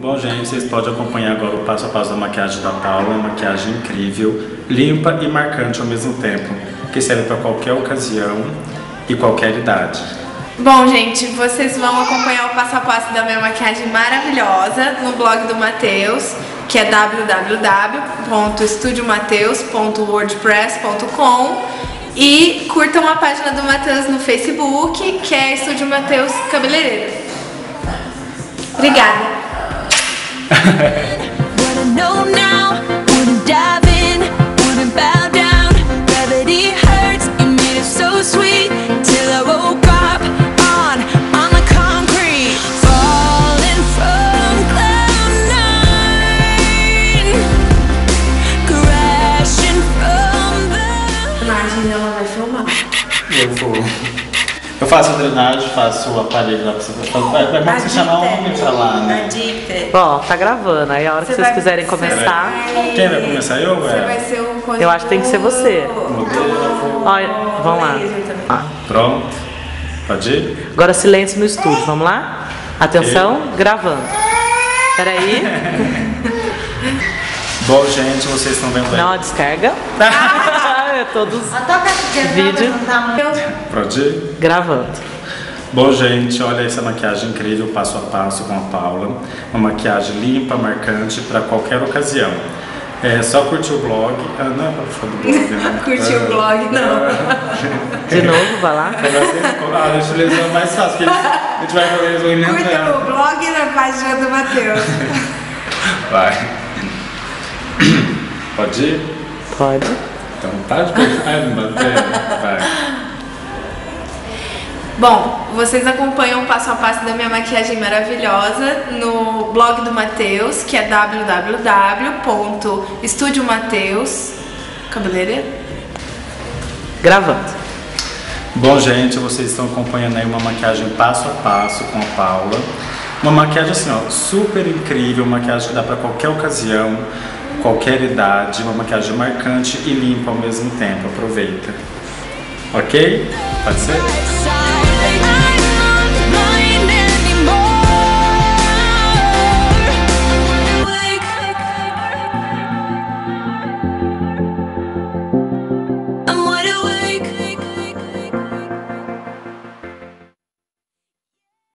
Bom, gente, vocês podem acompanhar agora o passo a passo da maquiagem da Paula, uma maquiagem incrível, limpa e marcante ao mesmo tempo, que serve para qualquer ocasião e qualquer idade. Bom, gente, vocês vão acompanhar o passo a passo da minha maquiagem maravilhosa no blog do Matheus, que é www.estudiomateus.wordpress.com e curtam a página do Matheus no Facebook, que é Estúdio Matheus Cabeleireiro. Obrigada! the Imagem ela vai filmar. Eu vou. Eu faço a drenagem, faço o aparelho lá pra você. Vai, vai, vai você chamar um homem pra lá, né? Ó, tá gravando. Aí a hora que Você vocês vai- quiserem você começar, Quem vai começar? Eu, Você vai ser o. Eu acho que tem que ser você. Modelo. ó, vamos lá. Ah, Pronto. Pode ir? agora silêncio no estúdio, vamos lá? Atenção, gravando. Peraí. Bom, gente, vocês estão vendo aí. Não, descarga. É Todos vídeo Pode ir? gravando. Bom, gente, olha essa maquiagem incrível, passo a passo com a Paula. Uma maquiagem limpa, marcante para qualquer ocasião. É só curtir o blog. Ah, não é pra falar do blog, né? Curtir o blog, não. De novo, vai lá. Ah, deixa eu ler mais fácil, a gente vai fazer eles vão Curta o blog na página do Matheus. Vai. Pode ir? Pode. Então tá de. Vai. Bom, vocês acompanham o passo a passo da minha maquiagem maravilhosa no blog do Matheus, que é www.estudiomateus cabeleireiro Gravando. Bom, gente, vocês estão acompanhando aí uma maquiagem passo a passo com a Paula. Uma maquiagem assim, ó, super incrível, uma maquiagem que dá pra qualquer ocasião, qualquer idade, uma maquiagem marcante e limpa ao mesmo tempo. Aproveita. Ok? Pode ser?